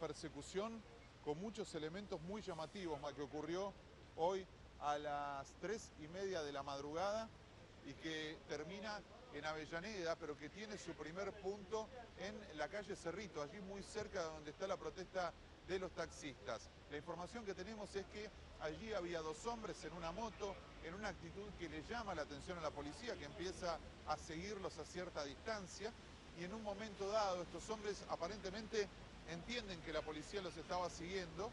persecución con muchos elementos muy llamativos que ocurrió hoy a las tres y media de la madrugada y que termina en Avellaneda, pero que tiene su primer punto en la calle Cerrito, allí muy cerca de donde está la protesta de los taxistas. La información que tenemos es que allí había dos hombres en una moto, en una actitud que le llama la atención a la policía, que empieza a seguirlos a cierta distancia, y en un momento dado estos hombres aparentemente entienden que la policía los estaba siguiendo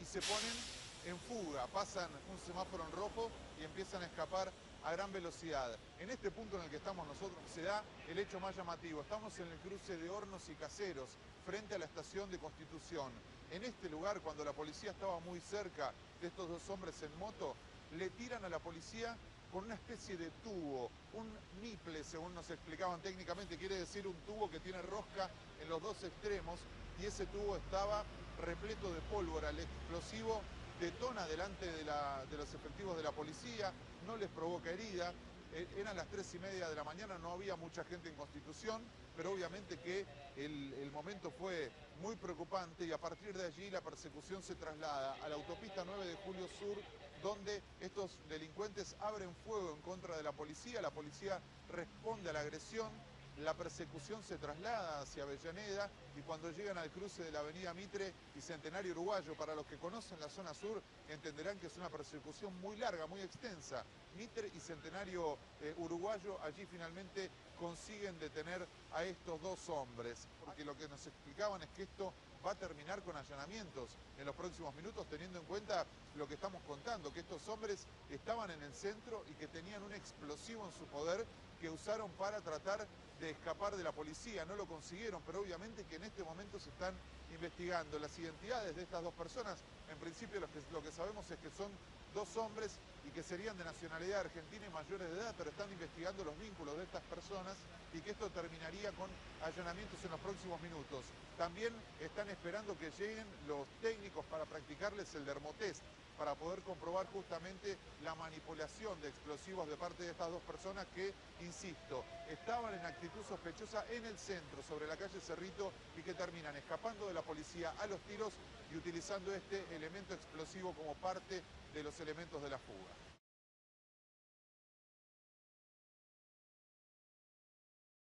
y se ponen en fuga, pasan un semáforo en rojo y empiezan a escapar a gran velocidad. En este punto en el que estamos nosotros se da el hecho más llamativo. Estamos en el cruce de Hornos y Caseros, frente a la estación de Constitución. En este lugar, cuando la policía estaba muy cerca de estos dos hombres en moto, le tiran a la policía con una especie de tubo, un niple, según nos explicaban técnicamente, quiere decir un tubo que tiene rosca en los dos extremos y ese tubo estaba repleto de pólvora. El explosivo detona delante de, los efectivos de la policía, no les provoca herida. Eh, eran las tres y media de la mañana, no había mucha gente en Constitución, pero obviamente que el, el, momento fue muy preocupante y a partir de allí la persecución se traslada a la autopista 9 de Julio Sur, donde estos delincuentes abren fuego en contra de la policía, la policía responde a la agresión, la persecución se traslada hacia Avellaneda y cuando llegan al cruce de la avenida Mitre y Centenario Uruguayo, para los que conocen la zona sur, entenderán que es una persecución muy larga, muy extensa. Mitre y Centenario eh, Uruguayo allí finalmente consiguen detener a estos dos hombres, porque lo que nos explicaban es que esto va a terminar con allanamientos en los próximos minutos, teniendo en cuenta lo que estamos contando, que estos hombres estaban en el centro y que tenían un explosivo en su poder que usaron para tratar de escapar de la policía. No lo consiguieron, pero obviamente que en este momento se están investigando las identidades de estas dos personas. En principio lo que, lo que sabemos es que son dos hombres y que serían de nacionalidad argentina y mayores de edad, pero están investigando los vínculos de estas personas y que esto terminaría con allanamientos en los próximos minutos. También están esperando que lleguen los técnicos para practicarles el dermotest para poder comprobar justamente la manipulación de explosivos de parte de estas dos personas que, insisto, estaban en actitud sospechosa en el centro, sobre la calle Cerrito, y que terminan escapando de la policía a los tiros y utilizando este elemento explosivo como parte de los elementos de la fuga.